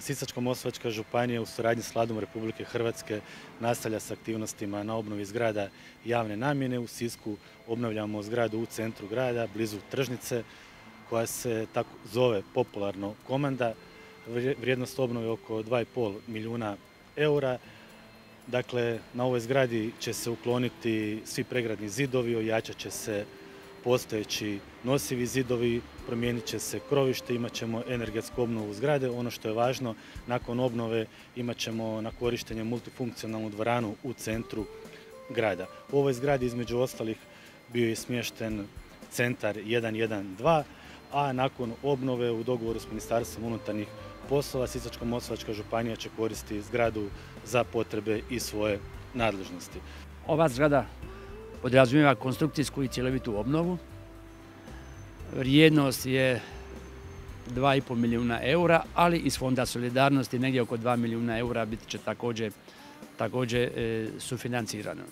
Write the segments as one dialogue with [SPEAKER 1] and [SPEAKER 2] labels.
[SPEAKER 1] Sisačko-Moslavačka županija u suradnji s vladom Republike Hrvatske nastavlja s aktivnostima na obnovi zgrada javne namjene. U Sisku obnavljamo zgradu u centru grada, blizu tržnice, koja se tako zove popularno komanda. Vrijednost obnove oko 2,5 milijuna eura. Dakle, na ovoj zgradi će se ukloniti svi pregradni zidovi, ojačat će se postojeći nosivi zidovi, promijenit će se krovište, imat ćemo energetsku obnovu zgrade. Ono što je važno, nakon obnove imat ćemo na korištenje multifunkcionalnu dvoranu u centru grada. U ovoj zgradi između ostalih bio je smješten centar 112, a nakon obnove u dogovoru s Ministarstvom unutarnjih poslova Sisačko-Moslavačka županija će koristiti zgradu za potrebe i svoje nadležnosti.
[SPEAKER 2] Ova zgrada podrazumijeva konstrukcijsku i cjelovitu obnovu. Vrijednost je 2,5 milijuna eura, ali iz Fonda solidarnosti negdje oko 2 milijuna eura biti će također, također e, sufinancirano.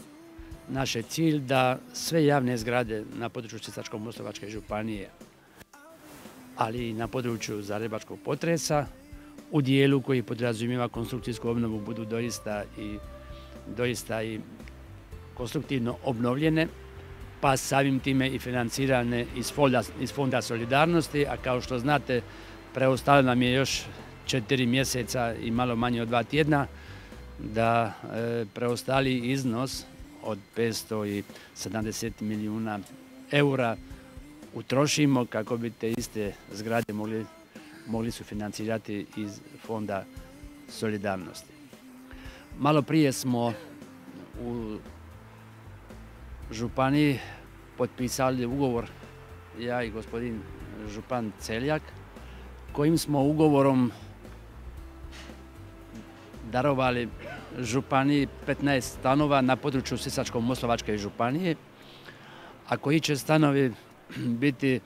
[SPEAKER 2] Naš je cilj da sve javne zgrade na području Sisačko-Moslavačke županije, ali i na području Zagrebačkog potresa, u dijelu koji podrazumijeva konstrukcijsku obnovu budu doista i, doista i konstruktivno obnovljene, pa samim time i financirane iz fonda, iz fonda solidarnosti, a kao što znate, preostalo nam je još četiri mjeseca i malo manje od dva tjedna da e, preostali iznos od 570 milijuna eura utrošimo kako bi te iste zgrade mogli, mogli su financirati iz fonda solidarnosti. Malo prije smo u županiji potpisali ugovor, ja i gospodin župan Celjak, kojim smo ugovorom darovali županiji 15 stanova na području Sisačko-Moslovačke županije, a koji će stanovi biti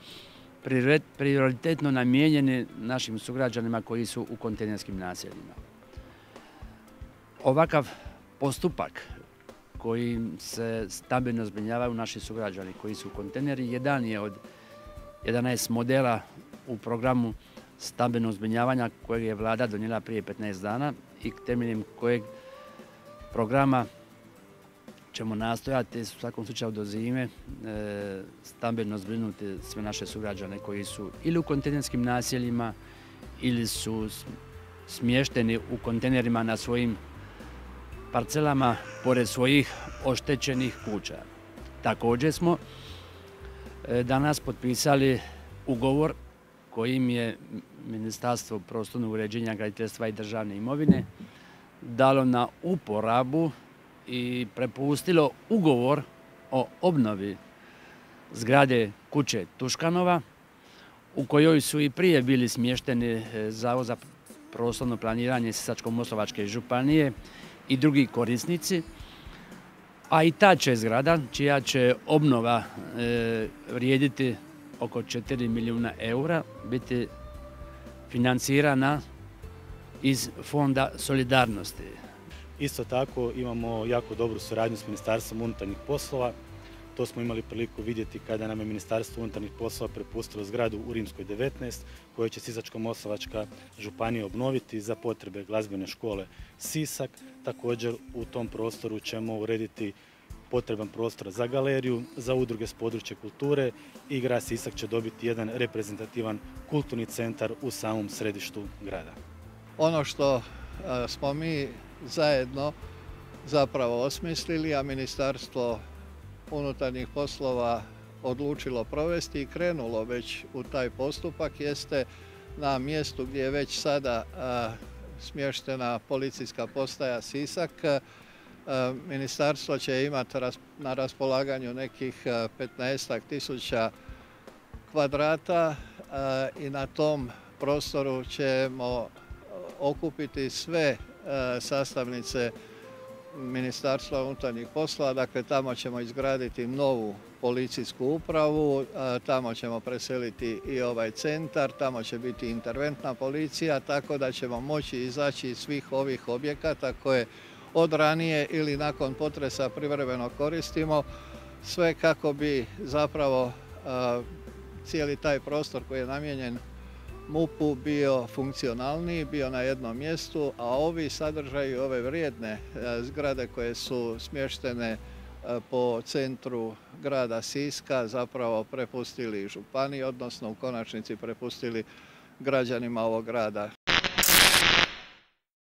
[SPEAKER 2] prioritetno namijenjeni našim sugrađanima koji su u kontejnerskim naseljima. Ovakav postupak kojim se stambeno zbrinjavaju naši sugrađani koji su kontejneri. Jedan je od 11 modela u programu stambenog zbrinjavanja kojeg je vlada donijela prije 15 dana i temeljem kojeg programa ćemo nastojati u svakom slučaju do zime e, stambeno zbrinuti sve naše sugrađane koji su ili u kontejnerskim naseljima ili su smješteni u kontejnerima na svojim parcelama pored svojih oštećenih kuća. Također smo e, danas potpisali ugovor kojim je Ministarstvo prostornog uređenja, graditeljstva i državne imovine dalo na uporabu i prepustilo ugovor o obnovi zgrade kuće Tuškanova u kojoj su i prije bili smješteni e, Zavod za prostorno planiranje Sisačko-Moslovačke županije i drugi korisnici, a i ta će zgrada, čija će obnova e, vrijediti oko 4 milijuna eura, biti financirana iz Fonda solidarnosti.
[SPEAKER 1] Isto tako imamo jako dobru suradnju s Ministarstvom unutarnjih poslova to smo imali priliku vidjeti kada nam je Ministarstvo unutarnjih poslova prepustilo zgradu u Rimskoj 19 koju će Sisačko-Moslavačka županija obnoviti za potrebe glazbene škole Sisak. Također u tom prostoru ćemo urediti potreban prostor za galeriju, za udruge s područja kulture i grad Sisak će dobiti jedan reprezentativan kulturni centar u samom središtu grada.
[SPEAKER 3] Ono što e, smo mi zajedno zapravo osmislili, a ministarstvo unutarnjih poslova odlučilo provesti i krenulo već u taj postupak jeste na mjestu gdje je već sada smještena policijska postaja Sisak. Ministarstvo će imati na raspolaganju nekih 15 tisuća kvadrata i na tom prostoru ćemo okupiti sve sastavnice Ministarstva unutarnjih poslova, dakle tamo ćemo izgraditi novu policijsku upravu, tamo ćemo preseliti i ovaj centar, tamo će biti interventna policija, tako da ćemo moći izaći iz svih ovih objekata koje od ranije ili nakon potresa privremeno koristimo, sve kako bi zapravo cijeli taj prostor koji je namijenjen MUP-u bio funkcionalniji, bio na jednom mjestu, a ovi sadržaji, ove vrijedne e, zgrade koje su smještene e, po centru grada Siska zapravo prepustili županiji, odnosno u konačnici prepustili građanima ovog grada.